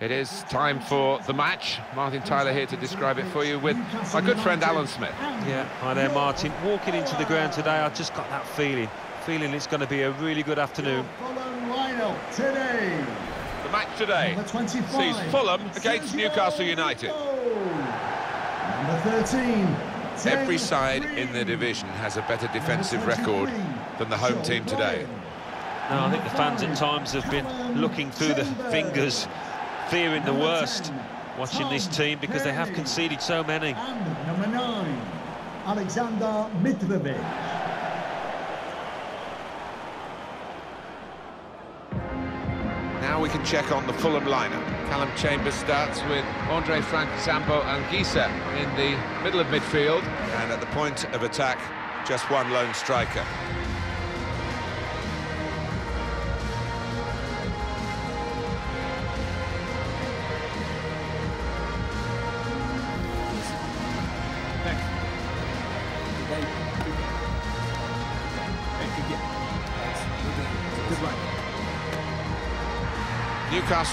It is time for the match. Martin Tyler here to describe it for you with my good friend Alan Smith. Yeah, hi there, Martin. Walking into the ground today, I just got that feeling. Feeling it's going to be a really good afternoon. Fulham today. The match today Number 25, sees Fulham against Sergio Newcastle United. Number 13. Every side in the division has a better defensive record than the home team today. No, I think the fans at times have been looking through the fingers, fearing the worst, watching this team because they have conceded so many. And number nine, Alexander Mitrovic. Now we can check on the Fulham lineup. Calum Chambers starts with Andre Frank Zambo Anguissa in the middle of midfield. And at the point of attack, just one lone striker.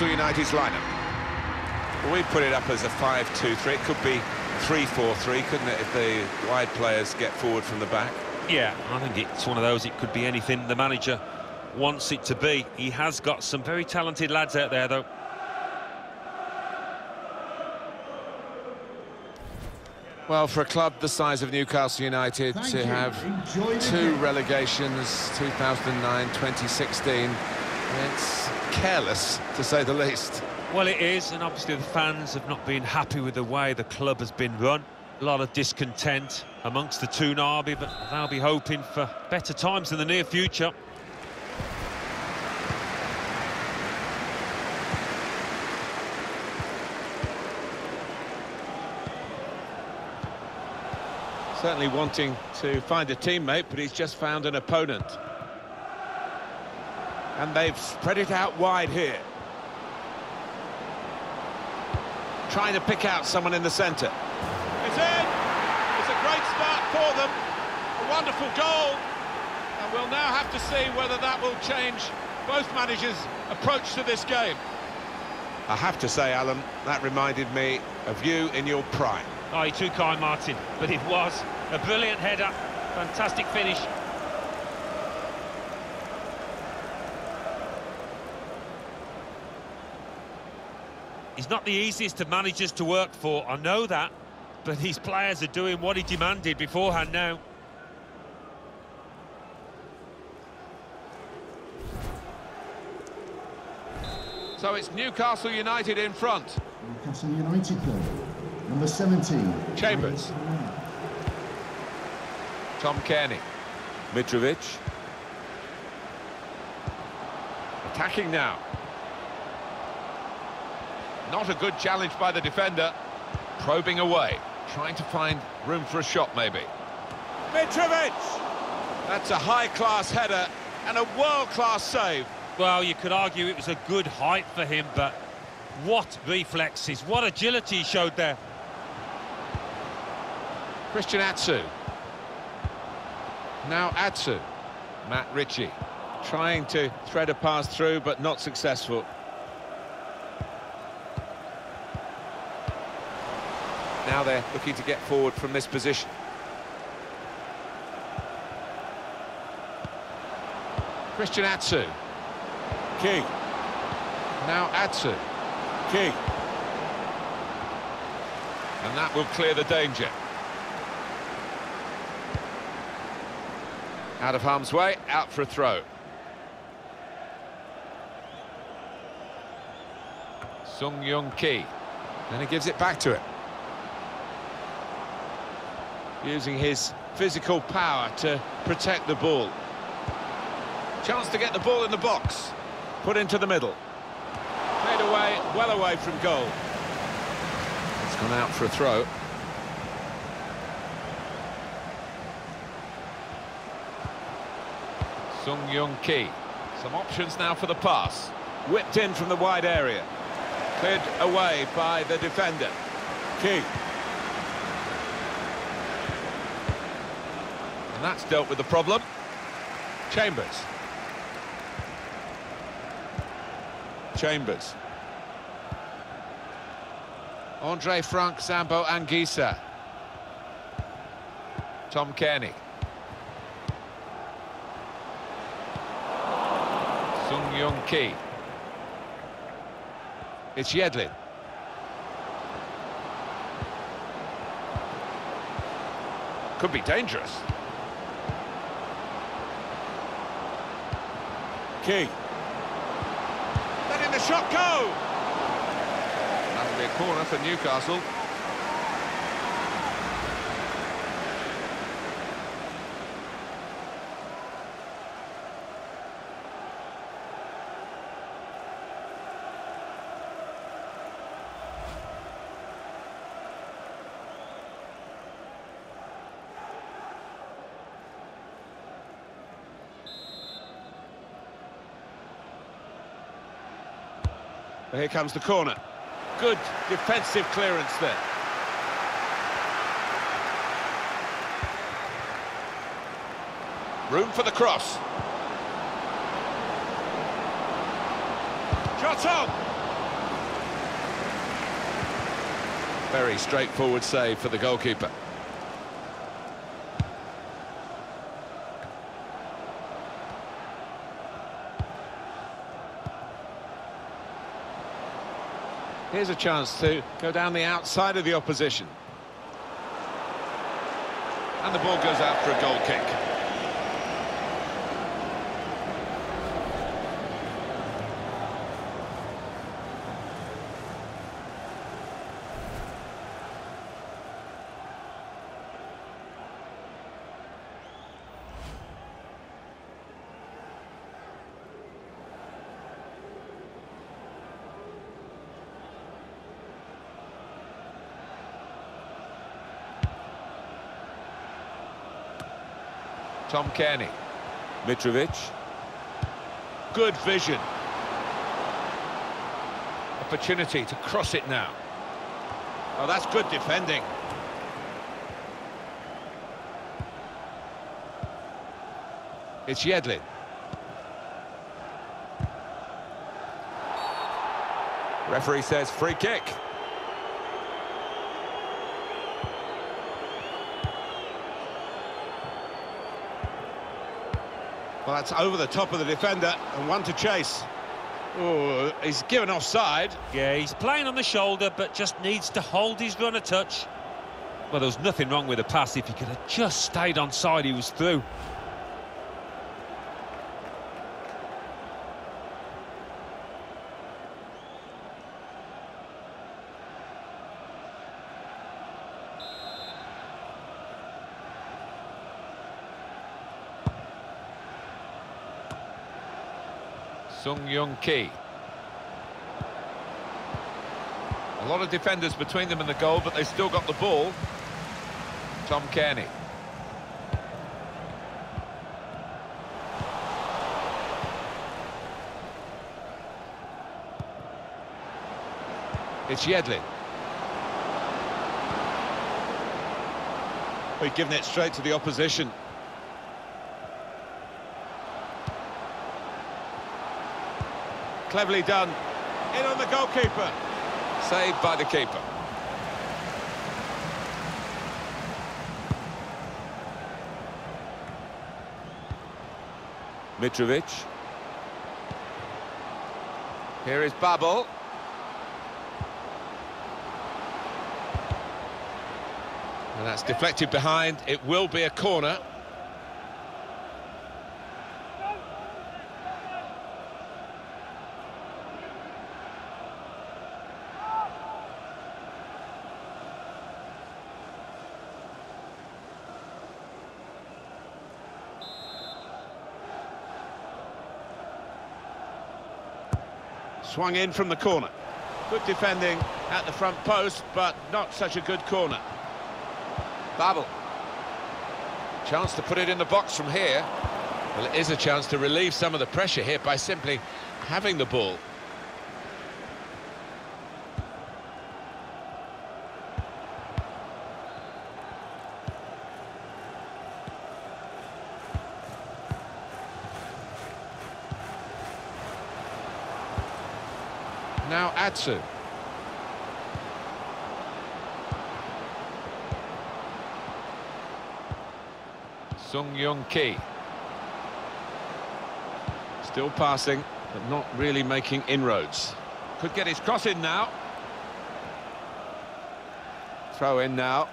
Newcastle United's lineup. Well, we put it up as a 5-2-3. It could be 3-4-3, couldn't it, if the wide players get forward from the back? Yeah, I think it's one of those, it could be anything the manager wants it to be. He has got some very talented lads out there, though. Well, for a club the size of Newcastle United Thank to you. have Enjoy two relegations, 2009, 2016, it's careless, to say the least. Well, it is, and obviously the fans have not been happy with the way the club has been run. A lot of discontent amongst the Toon Army, but they'll be hoping for better times in the near future. Certainly wanting to find a teammate, but he's just found an opponent. And they've spread it out wide here. Trying to pick out someone in the centre. It's in! It's a great start for them. A wonderful goal. And we'll now have to see whether that will change both managers' approach to this game. I have to say, Alan, that reminded me of you in your prime. Oh, you're too kind, Martin, but it was a brilliant header, fantastic finish. He's not the easiest of managers to work for, I know that, but his players are doing what he demanded beforehand now. So it's Newcastle United in front. Newcastle United player. Number 17. Chambers. Tom Cairney. Mitrovic. Attacking now. Not a good challenge by the defender. Probing away. Trying to find room for a shot, maybe. Mitrovic! That's a high-class header and a world-class save. Well, you could argue it was a good height for him, but what reflexes, what agility he showed there. Christian Atsu. Now Atsu. Matt Ritchie. Trying to thread a pass through, but not successful. Now they're looking to get forward from this position. Christian Atsu. King. Now Atsu. King. And that will clear the danger. Out of harm's way, out for a throw. Sung Young Ki. And he gives it back to him. Using his physical power to protect the ball. Chance to get the ball in the box. Put into the middle. Made away, well away from goal. It's gone out for a throw. Sung Young Ki. Some options now for the pass. Whipped in from the wide area. Cleared away by the defender. Ki. And that's dealt with the problem. Chambers. Chambers. Andre Frank Zambo Anguissa. Tom Cairney. Sung Young Ki. It's Yedlin. Could be dangerous. Ki. Letting the shot go! That'll be a corner for Newcastle. Here comes the corner. Good defensive clearance there. Room for the cross. Shot on! Very straightforward save for the goalkeeper. Here's a chance to go down the outside of the opposition. And the ball goes out for a goal kick. Tom Cairney. Mitrovic. Good vision. Opportunity to cross it now. Oh, that's good defending. It's Yedlin. Referee says free kick. Well, that's over the top of the defender and one to chase. Oh, he's given offside. Yeah, he's playing on the shoulder, but just needs to hold his run a touch. Well, there was nothing wrong with the pass. If he could have just stayed on side, he was through. Sung Young Ki. A lot of defenders between them and the goal, but they still got the ball. Tom Cairney. It's Yedlin. We've given it straight to the opposition. Cleverly done. In on the goalkeeper. Saved by the keeper. Mitrovic. Here is Babel. And that's deflected behind. It will be a corner. Swung in from the corner. Good defending at the front post, but not such a good corner. Babel. Chance to put it in the box from here. Well, it is a chance to relieve some of the pressure here by simply having the ball. Korematsu. Sung Young Ki. Still passing, but not really making inroads. Could get his cross in now. Throw in now.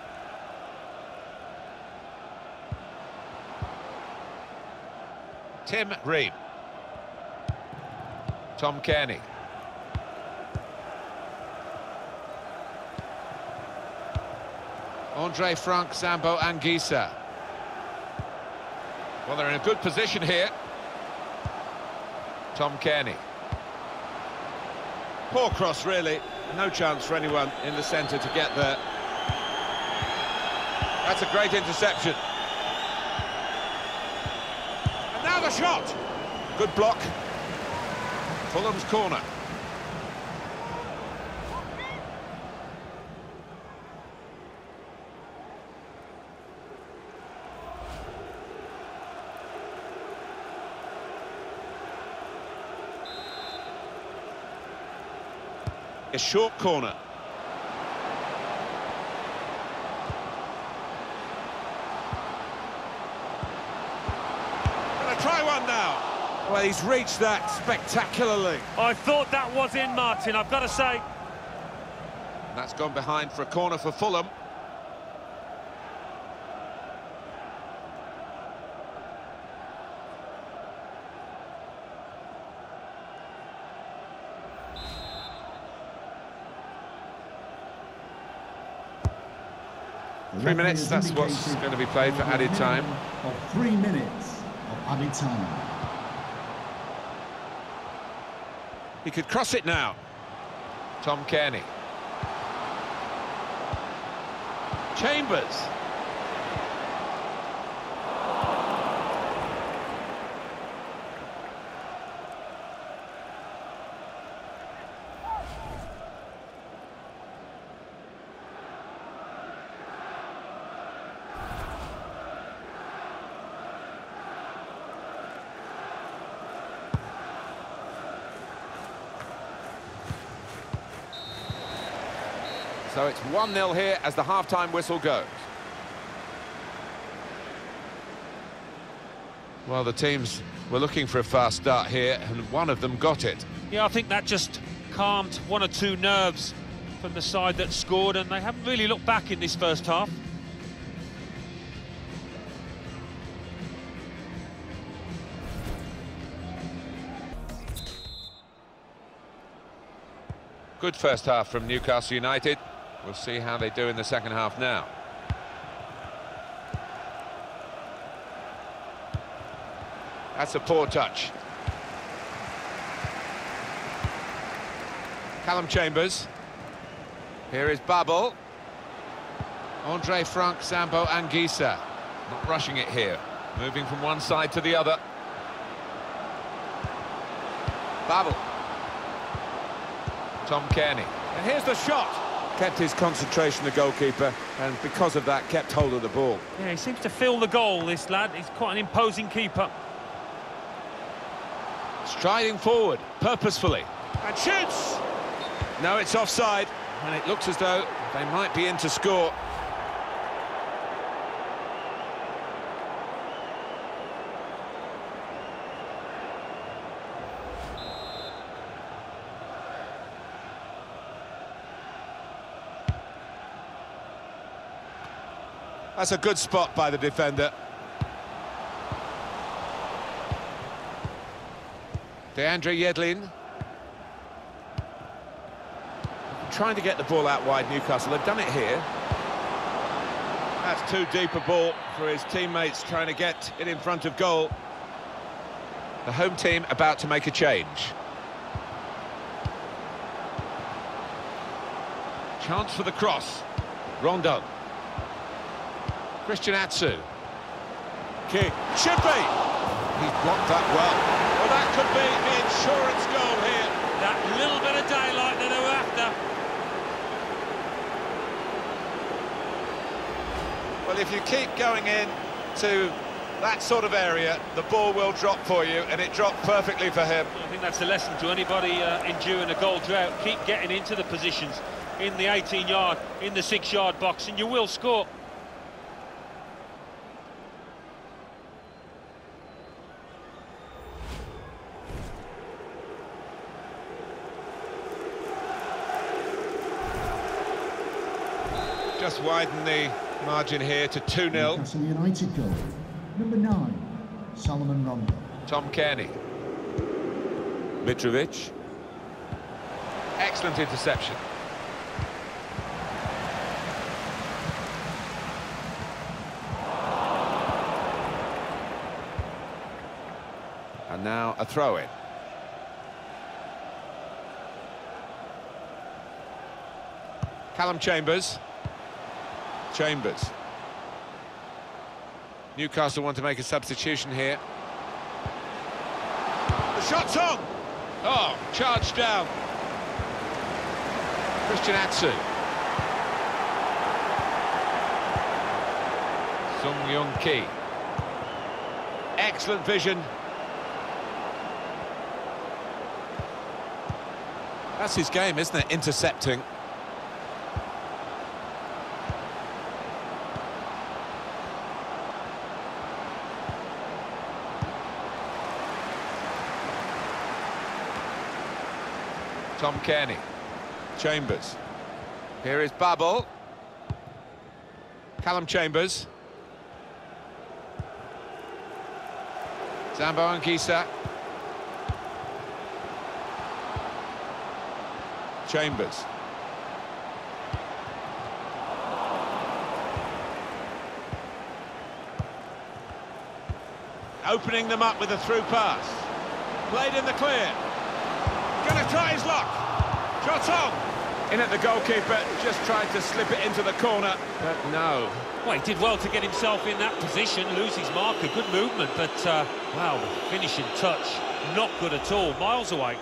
Tim Ream. Tom Cairney. Andre Frank Zambo Anguissa. Well, they're in a good position here. Tom Cairney. Poor cross, really. No chance for anyone in the centre to get there. That's a great interception. And now the shot. Good block. Fulham's corner. A short corner. Gonna try one now. Well, he's reached that spectacularly. I thought that was in, Martin, I've got to say. That's gone behind for a corner for Fulham. Three minutes, that's what's going to be played for added time. Of three minutes of added time. He could cross it now. Tom Cairney. Chambers. So it's 1-0 here as the half-time whistle goes. Well, the teams were looking for a fast start here, and one of them got it. Yeah, I think that just calmed one or two nerves from the side that scored, and they haven't really looked back in this first half. Good first half from Newcastle United. We'll see how they do in the second half now. That's a poor touch. Calum Chambers. Here is Babel. Andre Frank Zambo and Anguissa. Not rushing it here. Moving from one side to the other. Babel. Tom Cairney. And here's the shot. Kept his concentration, the goalkeeper, and because of that, kept hold of the ball. Yeah, he seems to feel the goal, this lad. He's quite an imposing keeper. Striding forward, purposefully. And shoots! No, it's offside, and it looks as though they might be in to score. That's a good spot by the defender. DeAndre Yedlin. Trying to get the ball out wide, Newcastle. They've done it here. That's too deep a ball for his teammates trying to get it in front of goal. The home team about to make a change. Chance for the cross. Rondon. Christian Atsu. Kick. Should be. He's blocked that well. Well, that could be the insurance goal here. That little bit of daylight that they were after. Well, if you keep going in to that sort of area, the ball will drop for you, and it dropped perfectly for him. I think that's a lesson to anybody uh, enduring a goal drought. Keep getting into the positions in the 18-yard, in the six-yard box, and you will score. Just widen the margin here to 2-0. Newcastle United goal. Number 9, Salomon Rondon. Tom Cairney. Mitrovic. Excellent interception. And now a throw-in. Calum Chambers. Chambers. Newcastle want to make a substitution here. The shot's on! Oh, charged down. Christian Atsu. Sung Young Ki. Excellent vision. That's his game, isn't it? Intercepting. Tom Cairney. Chambers. Here is Babel. Calum Chambers. Zambo Anguissa. Chambers. Opening them up with a through pass. Played in the clear. Gonna try his luck. Shot on. In at the goalkeeper, just tried to slip it into the corner, but no. Well, he did well to get himself in that position, lose his marker, good movement, but, uh, wow, finishing touch, not good at all, miles away.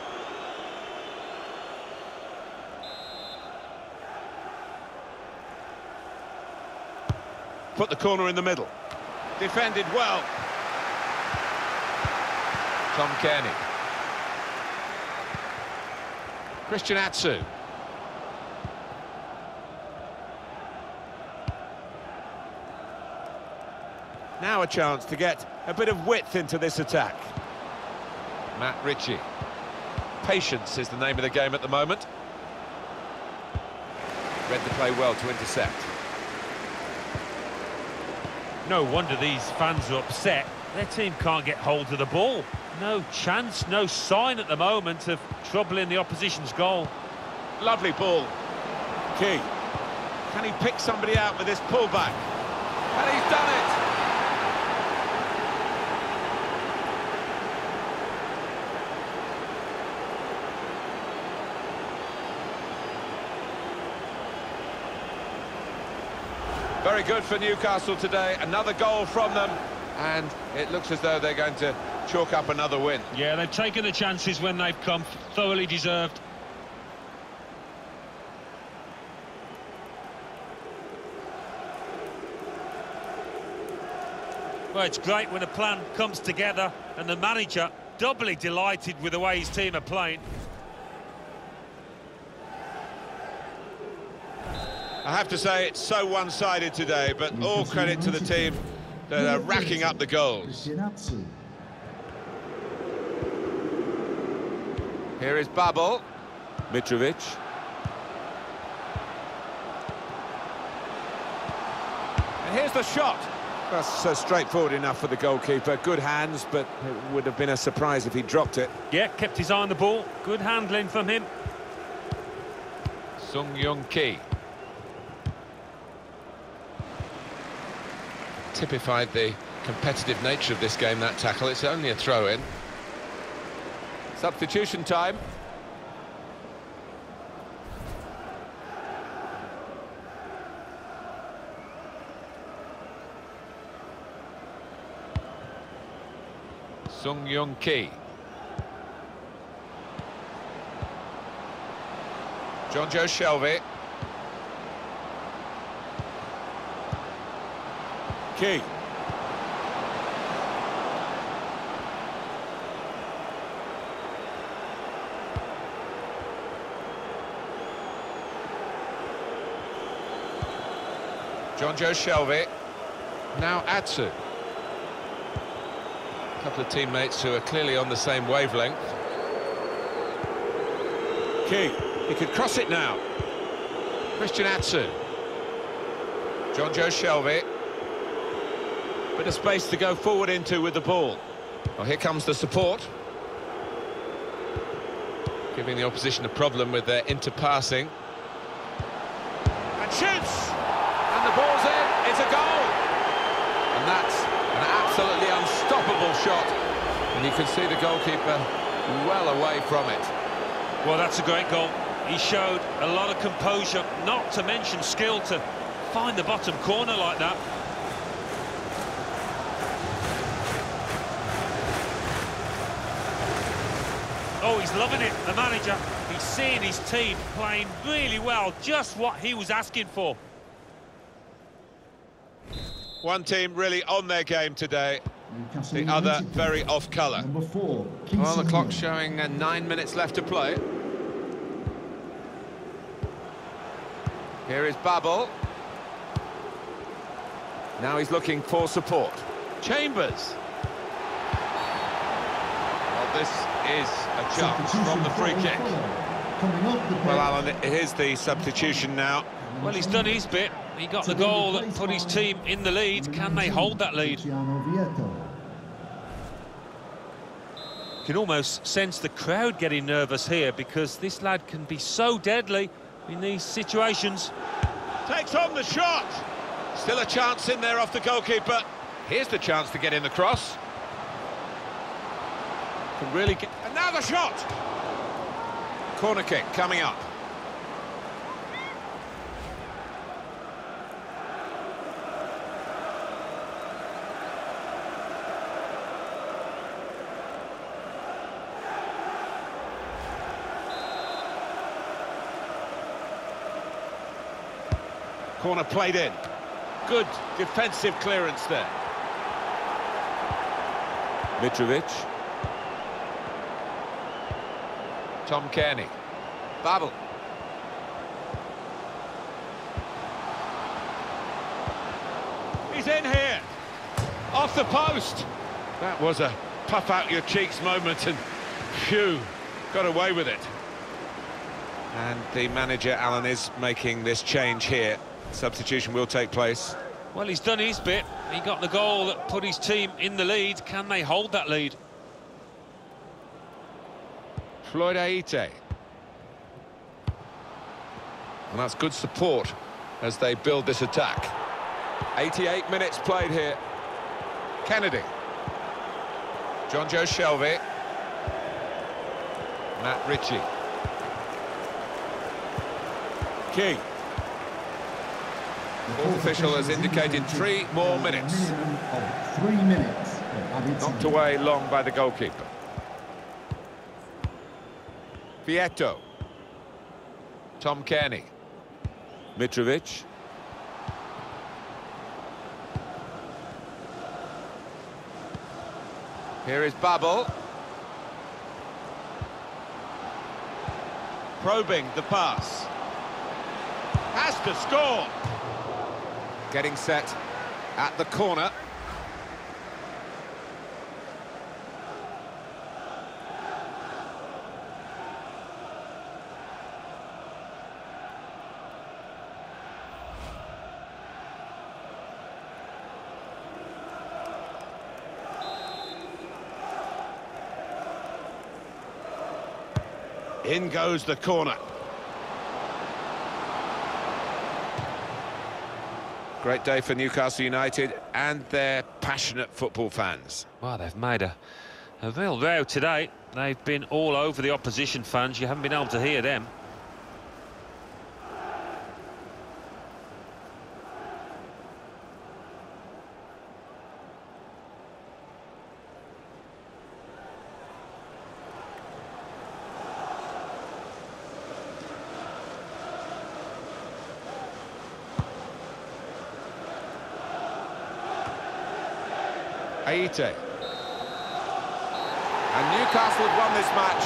Put the corner in the middle. Defended well. Tom Cairney. Christian Atsu. Now a chance to get a bit of width into this attack. Matt Ritchie. Patience is the name of the game at the moment. Read the play well to intercept. No wonder these fans are upset. Their team can't get hold of the ball. No chance, no sign at the moment of troubling the opposition's goal. Lovely ball. Ki. Can he pick somebody out with this pullback? And he's done it! Very good for Newcastle today. Another goal from them. And it looks as though they're going to chalk up another win. Yeah, they've taken the chances when they've come, thoroughly deserved. Well, it's great when a plan comes together and the manager doubly delighted with the way his team are playing. I have to say it's so one-sided today, but all credit to the team that are racking up the goals. Christian Atsu. Here is Babel. Mitrovic. And here's the shot. That's uh, straightforward enough for the goalkeeper. Good hands, but it would have been a surprise if he dropped it. Yeah, kept his eye on the ball. Good handling from him. Sung Young Ki. Typified the competitive nature of this game, that tackle. It's only a throw-in. Substitution time. Sung Young Ki. John Joe Shelby. Ki. Jonjo Shelvey. Now Atsu. A couple of teammates who are clearly on the same wavelength. Ki. He could cross it now. Christian Atsu. Jonjo Shelvey. Bit of space to go forward into with the ball. Well, here comes the support. Giving the opposition a problem with their interpassing. And shoots! And the ball's in, it's a goal! And that's an absolutely unstoppable shot. And you can see the goalkeeper well away from it. Well, that's a great goal. He showed a lot of composure, not to mention skill, to find the bottom corner like that. Oh, he's loving it, the manager. He's seeing his team playing really well, just what he was asking for. One team really on their game today, Newcastle the other very off colour. Number four, Well, the Kingston clock's showing uh, nine minutes left to play. Here is Babel. Now he's looking for support. Chambers. Well, this is a chance from the free kick. Fuller. Coming off the pitch. Well, Alan, here's the substitution now. Well, he's done his bit. He got the goal that put his team in the lead. Can they hold that lead? You can almost sense the crowd getting nervous here because this lad can be so deadly in these situations. Takes on the shot. Still a chance in there off the goalkeeper. Here's the chance to get in the cross. Can really get... And now the shot! Corner kick coming up. Corner played in. Good defensive clearance there. Mitrovic. Tom Cairney. Babel. He's in here. Off the post. That was a puff out your cheeks moment and phew, got away with it. And the manager, Alan, is making this change here. Substitution will take place. Well, he's done his bit. He got the goal that put his team in the lead. Can they hold that lead? Floyd Ayite. And that's good support as they build this attack. 88 minutes played here. Kenedy. John Joe Shelby. Matt Ritchie. King. The Fourth official has indicated three more minutes. three minutes Knocked away long by the goalkeeper. Vietto. Tom Cairney. Mitrovic. Here is Babel. Probing the pass. Has to score. Getting set at the corner. In goes the corner. Great day for Newcastle United and their passionate football fans. Well, they've made a, a real row today. They've been all over the opposition fans. You haven't been able to hear them. Ayite. And Newcastle have won this match.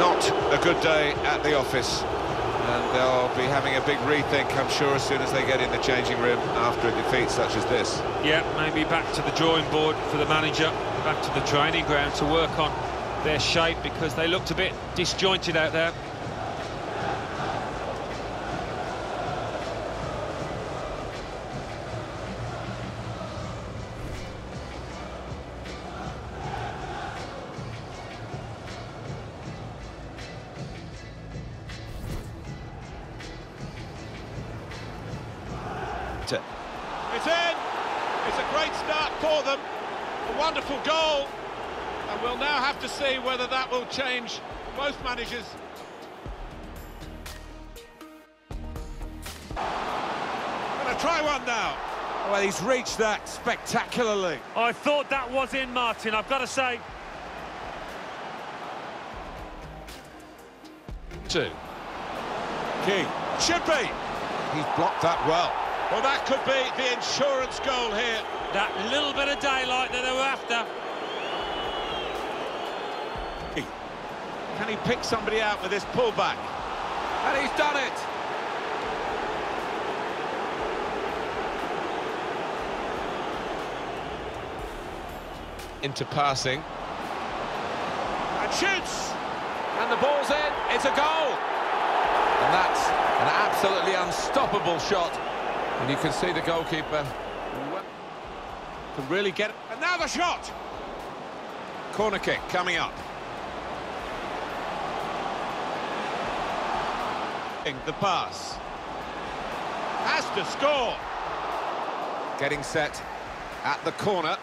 Not a good day at the office. And they'll be having a big rethink, I'm sure, as soon as they get in the changing room after a defeat such as this. Yeah, maybe back to the drawing board for the manager, back to the training ground to work on their shape because they looked a bit disjointed out there. Interceptor. It's in! It's a great start for them. A wonderful goal. And we'll now have to see whether that will change most managers. Gonna try one now. Well, he's reached that spectacularly. I thought that was in, Martin, I've got to say. Two. King. Should be. He's blocked that well. Well, that could be the insurance goal here. That little bit of daylight that they were after. Can he pick somebody out with this pullback? And he's done it. Into passing. And shoots! And the ball's in. It's a goal. And that's an absolutely unstoppable shot. And you can see the goalkeeper can really get it. And now the shot! Corner kick coming up. The pass. Has to score. Getting set at the corner.